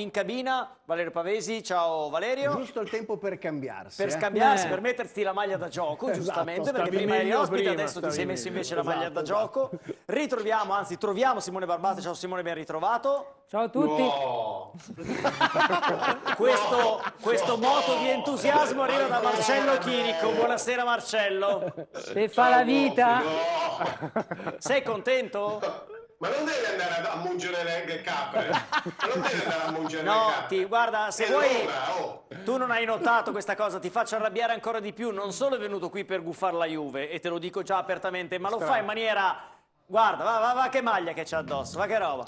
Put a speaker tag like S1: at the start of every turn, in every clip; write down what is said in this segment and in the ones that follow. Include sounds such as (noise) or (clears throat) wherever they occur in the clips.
S1: in cabina Valerio Pavesi. Ciao Valerio.
S2: Giusto il tempo per cambiarsi.
S1: Per
S2: eh.
S1: scambiarsi,
S3: Eh.
S1: per metterti la maglia da gioco,
S2: Esatto,
S1: giustamente, perché prima eri ospite,
S3: prima,
S1: adesso ti sei messo
S3: meglio.
S1: invece la maglia da
S2: Esatto,
S1: gioco. Ritroviamo, anzi troviamo Simone Barbate. Ciao Simone, ben ritrovato.
S3: Ciao a tutti.
S4: No. (laughs)
S1: Questo, questo moto di entusiasmo arriva da Marcello Chirico. Buonasera Marcello.
S3: Se fa la vita.
S1: Sei contento?
S4: Ma non devi andare a, mungere le, le capre. (laughs) Non devi andare a mungere le
S1: No,
S4: capre.
S1: ti, guarda, se
S4: È
S1: vuoi...
S4: Roma, oh.
S1: Tu non hai notato questa cosa, ti faccio arrabbiare ancora di più. Non solo è venuto qui per guffare la Juve, e te lo dico già apertamente, ma lo fa in maniera. Guarda, va, va, va che maglia che c'ha addosso, va che roba.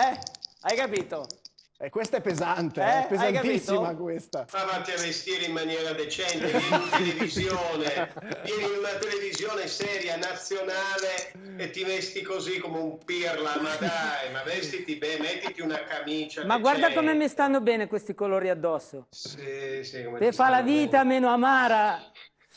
S1: Eh? Hai capito?
S2: E questa è pesante,
S1: Eh,
S2: è
S1: hai
S2: pesantissima questa.
S4: Vatti a vestire in maniera decente, vieni in televisione, vieni in una televisione seria, nazionale e ti vesti così come un pirla, ma dai, ma vestiti bene, mettiti una camicia.
S3: Ma guarda come mi stanno bene questi colori addosso.
S4: Sì, sì, come ti
S3: fa la vita
S4: bene.
S3: meno amara.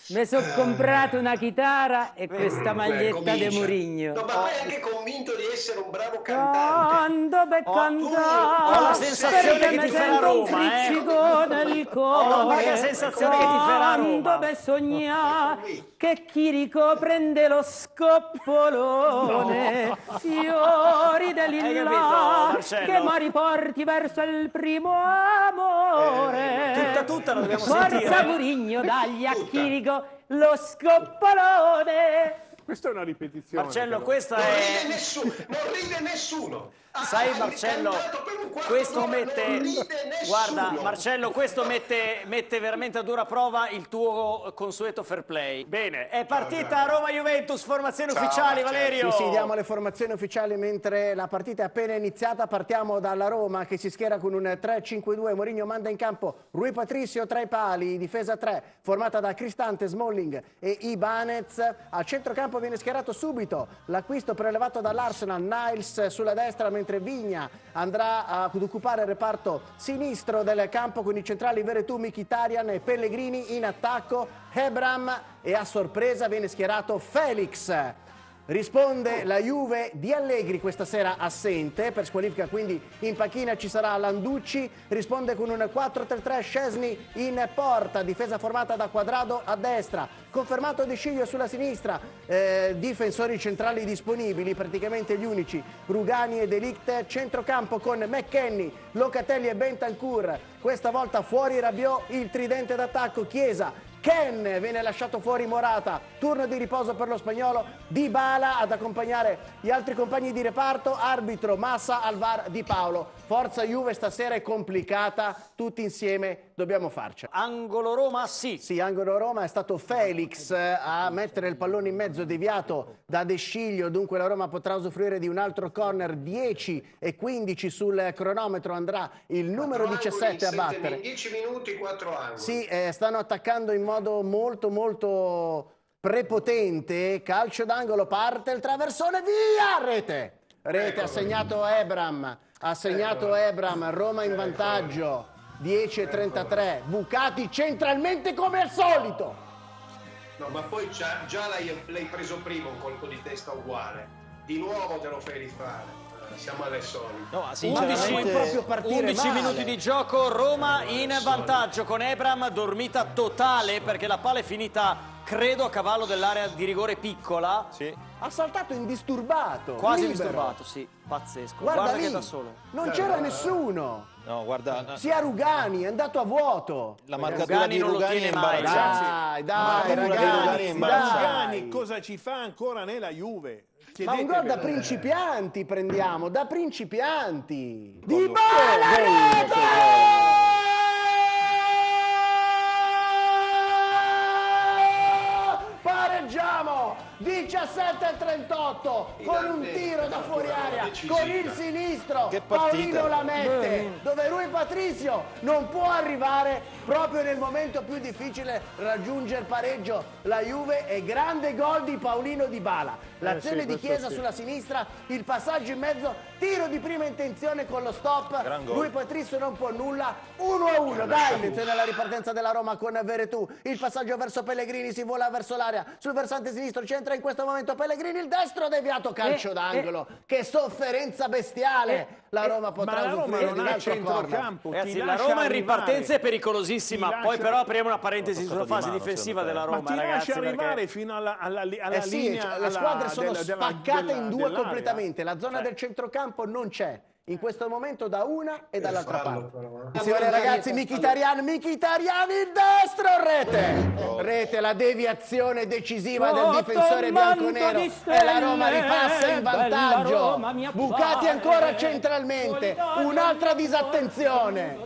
S3: Mi sono comprato una chitarra e questa
S4: Eh,
S3: maglietta di
S4: comincia.
S3: Murigno.
S4: No, ma poi è anche convinto di essere un bravo cantante.
S3: Quando per
S1: Ho-
S3: cantare
S1: ho la sensazione che ti
S3: sento un
S1: Roma, eh.
S3: nel cuore
S1: Ho la sensazione che ti farà Roma.
S3: Quando per sognare che Chirico prende lo scoppolone fiori
S1: Hai capito,
S3: dell'illa
S1: Marcello?
S3: che mi riporti verso il primo amore
S1: Eh, Tutta, tutta la dobbiamo
S3: Forza
S1: sentire.
S3: Murigno dagli a. Chirico lo scoppolone
S5: Questa è una ripetizione.
S1: Marcello,
S5: però.
S1: questa
S4: Non ride
S1: è.
S4: nessuno, non ride nessuno. Ah,
S1: Sai
S4: hai
S1: Marcello, questo mette, guarda Marcello, questo mette, mette veramente a dura prova il tuo consueto fair play. Bene, è partita Roma-Juventus, formazioni
S4: Ciao,
S1: ufficiali
S4: Marcello.
S1: Valerio.
S2: Sì, sì, diamo le formazioni ufficiali mentre la partita è appena iniziata. Partiamo dalla Roma che si schiera con un 3-5-2. Mourinho manda in campo Rui Patricio tra i pali, difesa 3, formata da Cristante, Smalling e Ibanez. Al centrocampo viene schierato subito l'acquisto prelevato dall'Arsenal, Niles sulla destra, mentre Vigna andrà ad occupare il reparto sinistro del campo con i centrali Veretù, Mkhitaryan e Pellegrini in attacco. Hebram e a sorpresa viene schierato Felix. Risponde la Juve di Allegri questa sera assente, per squalifica quindi in panchina ci sarà Landucci, risponde con un 4-3-3 Scesni in porta, difesa formata da Quadrado a destra, confermato De Sciglio sulla sinistra, eh, difensori centrali disponibili, praticamente gli unici, Rugani e Delict, centrocampo con McKenny, Locatelli e Bentancur, questa volta fuori Rabiot, il tridente d'attacco Chiesa, Ken viene lasciato fuori Morata, turno di riposo per lo spagnolo, Dybala ad accompagnare gli altri compagni di reparto, arbitro Massa al VAR di Paolo. Forza Juve stasera è complicata, tutti insieme dobbiamo farcela.
S1: Angolo Roma, sì.
S2: Sì, angolo Roma è stato Felix eh, a mettere il pallone in mezzo deviato da De Sciglio, dunque la Roma potrà usufruire di un altro corner 10 e 15 sul cronometro, andrà il numero
S4: Quattro
S2: 17 a battere.
S4: In 10 minuti, 4 angoli.
S2: Sì, eh, stanno attaccando in modo molto molto prepotente. Calcio d'angolo, parte il traversone, via! Rete! Rete, ha segnato Ebram, ha segnato Ebram, Roma in vantaggio. 10 e 33, Bucati centralmente come al solito.
S4: No, ma poi già, già l'hai, l'hai preso prima un colpo di testa uguale. Di nuovo te lo fai rifare. Eh, Siamo alle solite.
S1: No,
S2: Ma
S1: sinceramente,
S2: puoi proprio partire
S1: 11
S2: male.
S1: minuti di gioco, Roma in vantaggio con Ebram, dormita totale perché la palla è finita, credo, a cavallo dell'area di rigore piccola.
S2: Ha saltato indisturbato.
S1: Quasi
S2: libero.
S1: disturbato, sì, pazzesco.
S2: Guarda,
S1: Guarda,
S2: lì,
S1: che da solo.
S2: non c'era nessuno.
S6: No, guarda,
S2: Sia Rugani, è andato a vuoto.
S6: la marcatura
S1: Rugani
S6: di
S1: non lo
S6: Rugani è
S1: tiene mai,
S6: imbarazzante.
S2: Dai, dai,
S6: di
S2: ragazzi.
S5: Rugani cosa ci fa ancora nella Juve?
S2: Ma un gol da principianti prendiamo, da principianti. Di. Bala rete! 17-38 con un tiro da fuori area con il sinistro. Paolino la mette dove lui Patrizio non può arrivare proprio nel momento più difficile raggiunge il pareggio. La Juve e grande gol di Paolino Di Bala. L'azione
S5: sì,
S2: di Chiesa
S5: sì.
S2: sulla sinistra il passaggio in mezzo tiro di prima intenzione con lo stop. Lui Patrizio non può nulla. 1 a 1 dai attenzione alla ripartenza della Roma con Veretù. Il passaggio verso Pellegrini si vola verso l'area. Sul versante sinistro c'entra in questo momento Pellegrini. Il destro deviato calcio
S3: Eh,
S2: d'angolo. Che sofferenza bestiale.
S3: Eh,
S2: la
S3: eh,
S2: Roma potrà
S5: Ma la Roma
S2: usufruire di
S5: non
S2: un
S5: ha
S2: altro corner
S5: campo. ti
S1: Ragazzi, la
S5: lascia
S1: Roma in ripartenza è pericolosissima.
S5: Lascia-
S1: Poi però apriamo una parentesi sulla
S6: di
S1: fase
S6: mano,
S1: difensiva della
S6: me.
S5: Ma
S1: Roma,
S5: ti
S1: ragazzi.
S5: lascia arrivare
S1: perché-
S5: fino alla, alla, alla
S2: Eh sì,
S5: linea.
S2: cioè, le
S5: alla-
S2: squadre sono
S5: della-
S2: spaccate
S5: della-
S2: in due completamente. La zona
S5: Cioè,
S2: del centrocampo non c'è. In questo momento da una e dall'altra parte.
S4: eh.
S2: Attenzione ragazzi, Mkhitaryan, Mkhitaryan il destro, rete! Rete, la deviazione decisiva del difensore bianconero
S3: di
S2: e la Roma ripassa in vantaggio.
S3: Roma
S2: Bucati ancora centralmente, un'altra disattenzione.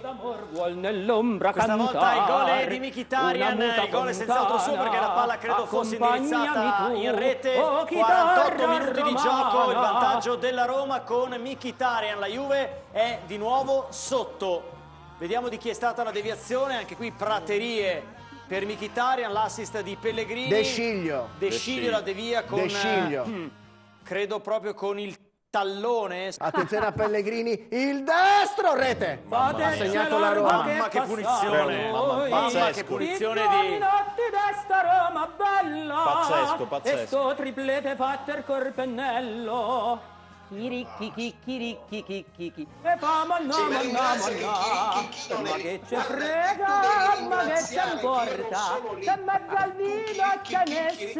S3: vuol nell'ombra
S1: Questa volta il gol è di
S3: muta
S1: il gol è senz'altro suo perché la palla credo fosse indirizzata in rete.
S3: oh,
S1: 48
S3: chitarra
S1: minuti di gioco, il vantaggio della Roma con Mkhitaryan. La Juve è di nuovo sotto. Vediamo di chi è stata la deviazione, anche qui praterie per Mkhitaryan, l'assist di Pellegrini.
S2: De Sciglio.
S1: De Sciglio la devia con
S2: De Sciglio.
S1: eh, (clears throat) credo proprio con il tallone.
S2: Attenzione a Pellegrini, il destro, rete. Ha segnato la Roma.
S1: Mamma che punizione,
S6: Mamma,
S1: mamma che punizione
S3: Di
S6: Pazzesco, pazzesco.
S3: E sto triplete fatte il corpennello Chiricchi, chicchi, chicchi, E famo no,
S4: Sì, ma
S3: ma no,
S4: ringrazia
S3: ma
S4: chi- chi- chi non
S3: Ma
S4: è-
S3: che ci
S4: guarda,
S3: frega, ma che
S4: non
S3: importa. Se mezzo al vino
S4: chi-
S3: c'è
S4: chi- chi- chi-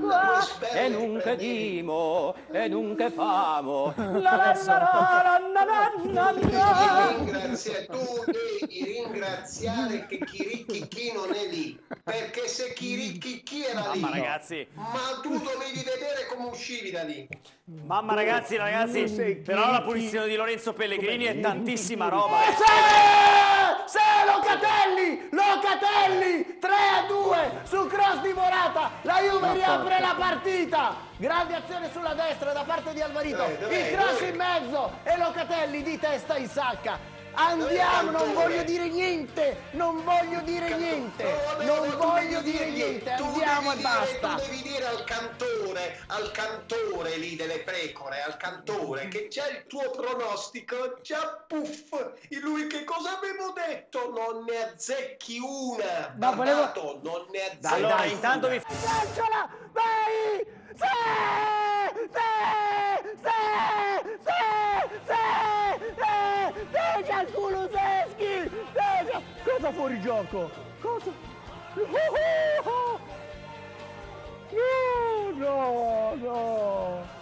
S4: Lo spero
S3: E
S4: che
S3: nunca dimo, e nunca famo La la la la la la la
S4: Tu
S3: la
S4: devi ringraziare, tu devi ringraziare che Chirichi non è lì, perché se Chirichi era lì,
S1: Mamma ragazzi,
S4: ma tu dovevi vedere come uscivi da lì.
S1: mamma ragazzi, ragazzi,
S5: sei
S1: però la punizione di Lorenzo Pellegrini è tantissima roba. eh.
S2: Se! Se Locatelli! Locatelli! 3 a 2 su cross di Morata. La Juve riapre la partita. Grande azione sulla destra da parte di Alvarito.
S4: Dov'è,
S2: Il cross in mezzo e Locatelli di testa in sacca. Andiamo, non voglio dire niente, non voglio dire niente,
S4: No, no,
S2: non voglio dire niente,
S4: tu
S2: andiamo e basta.
S4: Tu devi dire al cantore, al cantore lì delle pecore, al cantore, che già il tuo pronostico, già puff, e lui che cosa avevo detto? Non ne azzecchi una,
S3: Ma volevo-
S4: non ne azzecchi
S2: Dai,
S1: Allora,
S2: dai,
S1: intanto vi...
S2: Lanciala! Vai! Sì! Sì! Sì! Sì! Sì! Deja Kuluseschi! Deja! Cosa fuori gioco? Cosa? No! No! No!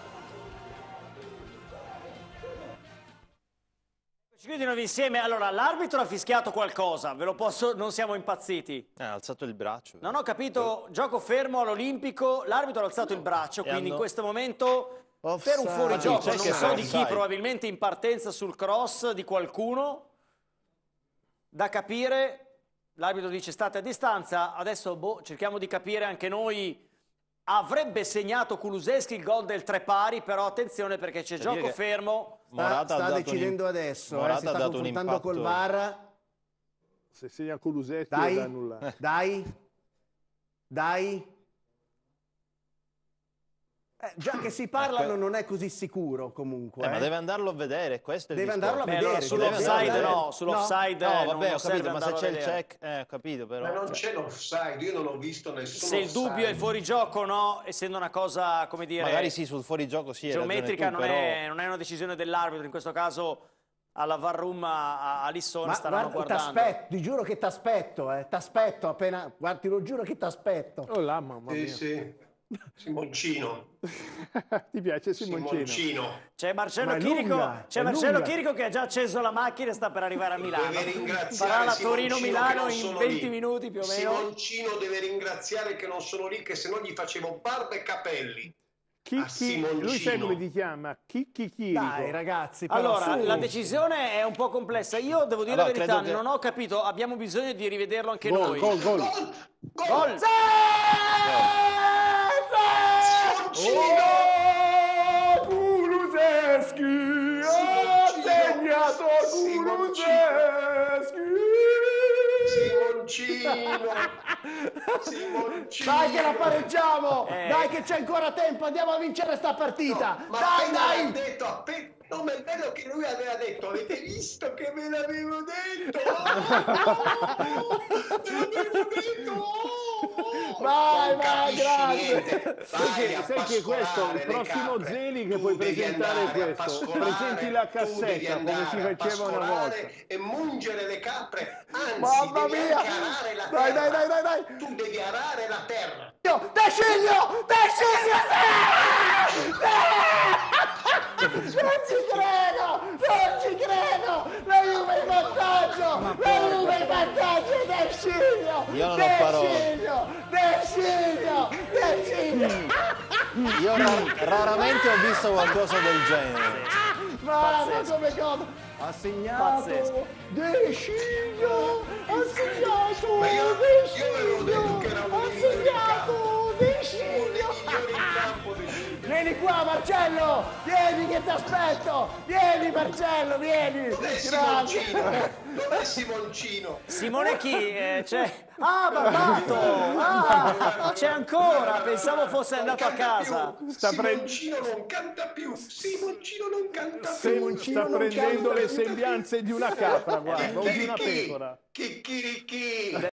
S1: Ci chiudi di nuovo insieme. Allora, l'arbitro ha fischiato qualcosa, ve lo posso... Non siamo impazziti.
S6: Eh, ha alzato il braccio.
S1: Non ho capito, gioco fermo all'Olimpico, l'arbitro ha alzato il braccio, quindi in questo momento per un
S2: Offside.
S1: fuorigioco,
S6: C'è
S1: non so di chi,
S6: offside.
S1: probabilmente in partenza sul cross di qualcuno, da capire, l'arbitro dice state a distanza, adesso boh, cerchiamo di capire anche noi, avrebbe segnato Kuluseschi il gol del tre pari, però attenzione perché c'è
S6: Devo
S1: gioco
S6: che-
S1: fermo,
S2: Sta,
S6: Morata ha
S2: sta
S6: dato un
S2: decidendo
S6: im-
S2: adesso, eh,
S6: Morata
S2: si
S6: ha
S2: sta
S6: un
S2: confrontando col VAR.
S5: Se segna Kuluseschi
S2: Dai.
S5: è da annullare.
S2: Dai, dai. Eh, già che si parlano non è così sicuro comunque.
S6: Eh, ma
S2: eh.
S6: deve andarlo a vedere, questo è il
S2: Deve
S6: discorso.
S2: andarlo a vedere.
S1: allora sull'offside no, sull'offside
S6: No,
S1: eh, non-
S6: vabbè, ho capito, ma se c'è il check, eh, ho capito, però.
S4: Ma non c'è l'offside, io non ho visto nessuno
S1: Se il dubbio è il
S4: offside.
S1: fuorigioco, no, essendo una cosa, come dire,
S6: Magari sì, sul fuorigioco sì, hai ragione
S1: geometrica,
S6: tu,
S1: non,
S6: però...
S1: è, non è una decisione dell'arbitro, in questo caso alla VAR room a, a Lissone
S2: Ma
S1: staranno
S2: guarda,
S1: guardando.
S2: t'aspetto, ti giuro che t'aspetto, eh. T'aspetto appena. Guarda, ti lo giuro che t'aspetto.
S5: Oh là, mamma
S4: Sì,
S5: mia.
S4: sì. Simoncino, (laughs)
S5: Ti piace Simoncino?
S4: Simoncino.
S1: C'è Marcello Chirico,
S2: lunga,
S1: c'è Marcello. Chirico che ha già acceso la macchina e sta per arrivare a Milano.
S4: Deve ringraziare
S1: Farà la
S4: Simoncino
S1: Torino-Milano in
S4: sono
S1: 20
S4: lì.
S1: minuti più o meno.
S4: Simoncino deve ringraziare che non sono lì, che se no gli facevo barba e capelli.
S5: Chi,
S4: A
S5: chi,
S4: Simoncino.
S5: lui sai come ti chiama? Chicchi Chirico.
S2: Dai, ragazzi,
S1: Allora,
S2: su.
S1: la decisione è un po' complessa. Io devo dire
S6: Allora,
S1: la verità,
S6: che-
S1: non ho capito, abbiamo bisogno di rivederlo anche
S5: Gol,
S1: noi.
S5: gol, gol.
S4: Gol! Gol!
S1: Gol!
S4: Simoncino! (laughs)
S2: Dai che la pareggiamo!
S1: Eh.
S2: Dai che c'è ancora tempo, andiamo a vincere sta partita!
S4: No, ma
S2: dai,
S4: appena
S2: dai!
S4: l'ha detto, appe- no, ma è bello che lui aveva detto, avete visto che ve l'avevo detto? (laughs) Oh, ve l'avevo detto! oh, oh.
S2: Vai, vai,
S4: niente. Vai (laughs)
S5: Sai che questo, il prossimo. Zeli che
S4: Tu
S5: puoi presentare questo. Presenti la cassetta come si faceva una volta.
S4: E mungere le capre, anzi
S2: Mamma
S4: devi
S2: mia!
S4: arare la
S2: Dai,
S4: terra.
S2: dai, dai, dai!
S4: Tu devi arare la terra.
S2: Deciglio! Sì! Sì! Non ci credo! Non ci credo! La Juve in vantaggio! La Juve in vantaggio! Deciglio!
S6: Io non ho parole.
S2: Deciglio! Deciglio! Deciglio!
S6: Io ra- raramente ho visto qualcosa del genere.
S2: Mamma
S1: Pazzesco.
S2: come cosa! Ha segnato
S1: Pazzesco.
S2: Deciglio! Ha segnato
S4: Ma io- io avevo detto che
S2: Deciglio!
S4: era
S2: Ha segnato Deciglio!
S4: Migliori in campo del City.
S2: Vieni qua Marcello! Vieni che ti aspetto! Vieni Marcello, vieni!
S4: Dov'è! Simoncino? Dov'è Simoncino?
S1: Simone chi? Eh, c'è...
S2: Ah, Barbato! Ah!
S1: C'è ancora, pensavo fosse andato a casa.
S5: Sta pre-
S4: Simoncino non canta più. Simoncino non canta più.
S2: Simoncino
S5: sta prendendo le
S2: più.
S5: sembianze di una capra, guarda, o di una pecora.
S4: Chicchirichì.